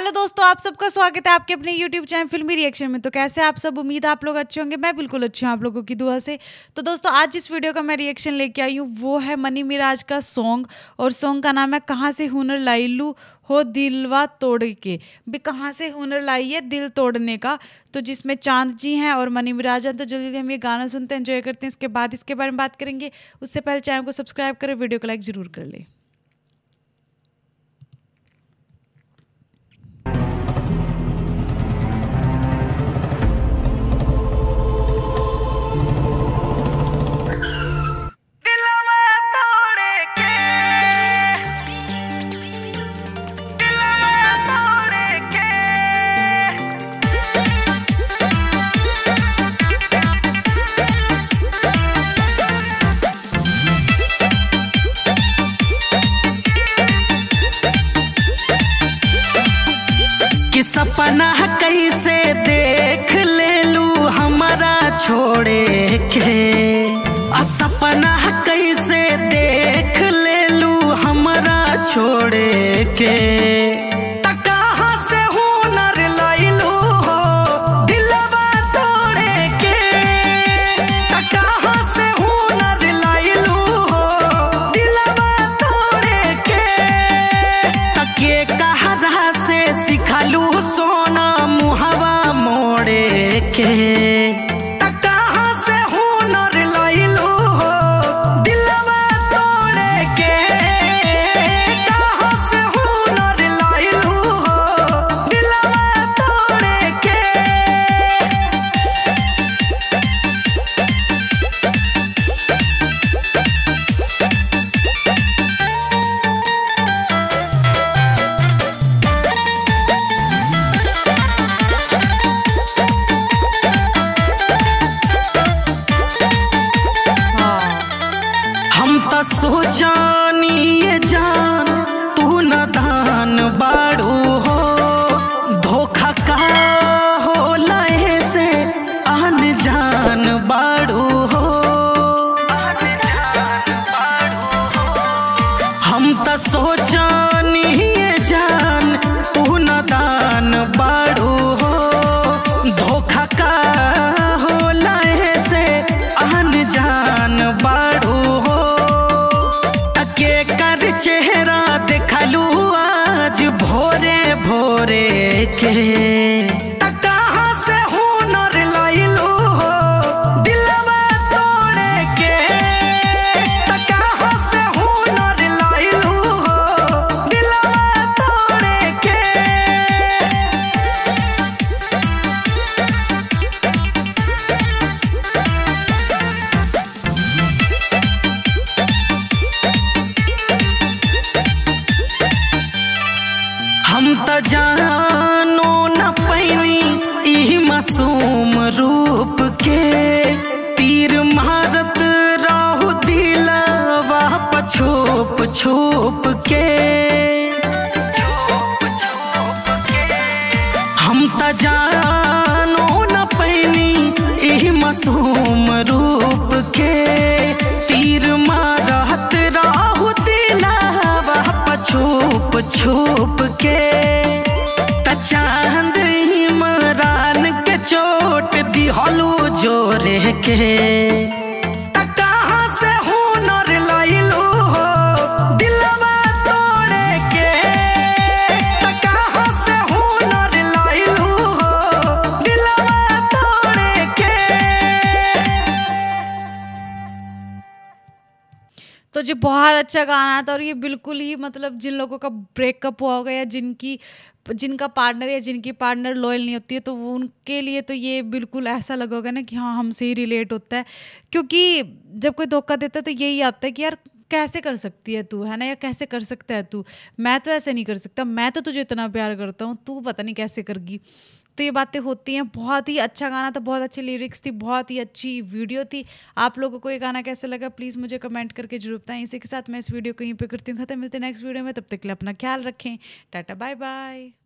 Hello दोस्तों, आप सबका स्वागत है आपके अपने यूट्यूब चैनल फिल्मी रिएक्शन में। तो कैसे आप सब? उम्मीद आप लोग अच्छे होंगे। मैं बिल्कुल अच्छी हूँ, आप लोगों की दुआ से। तो दोस्तों, आज जिस वीडियो का मैं रिएक्शन लेके आई हूँ। वो है मनी मिराज का सॉन्ग और सॉन्ग का नाम है कहाँ से हुनर लाई लू? हो दिलवा तोड़ के। भी कहाँ से हुनर लाई है? दिल तोड़ने का। तो जिसमें चाँद जी हैं और मनी मिराज हैं तो जल्दी हम ये गाना सुनते हैं एंजॉय करते हैं। इसके बाद इसके बारे में बात करेंगे। उससे पहले चैनल को सब्सक्राइब करें वीडियो को लाइक ज़रूर कर लें। सपना कैसे देख ले लू हमारा छोड़े के। सपना कैसे देख ले लू हमारा छोड़े के। भोरे के। जानो न पैनी ई मासूम रूप के तीर मारत रहु दिलवा पछुप छुप के। हम त जानो न पैनी ई मासूम रूप के तीर मारत रहु दिलवा पछुप छुप के। ज़ोर जोरे के तो जो, बहुत अच्छा गाना था और ये बिल्कुल ही मतलब जिन लोगों का ब्रेकअप हुआ होगा या जिनकी, जिनका पार्टनर या जिनकी पार्टनर लॉयल नहीं होती है तो वो उनके लिए तो ये बिल्कुल ऐसा लगा होगा ना कि हाँ हमसे ही रिलेट होता है। क्योंकि जब कोई धोखा देता है तो यही आता है कि यार, कैसे कर सकती है तू, है ना? या कैसे कर सकता है तू? मैं तो ऐसे नहीं कर सकता, मैं तो तुझे इतना प्यार करता हूँ, तू पता नहीं कैसे करगी। तो ये बातें होती हैं। बहुत ही अच्छा गाना था, बहुत अच्छी लिरिक्स थी, बहुत ही अच्छी वीडियो थी। आप लोगों को ये गाना कैसे लगा? प्लीज़ मुझे कमेंट करके ज़रूर बताएँ। इसी के साथ मैं इस वीडियो को यहीं पे करती हूँ। खत्म, मिलते हैं नेक्स्ट वीडियो में। तब तक के लिए अपना ख्याल रखें। Tata bye bye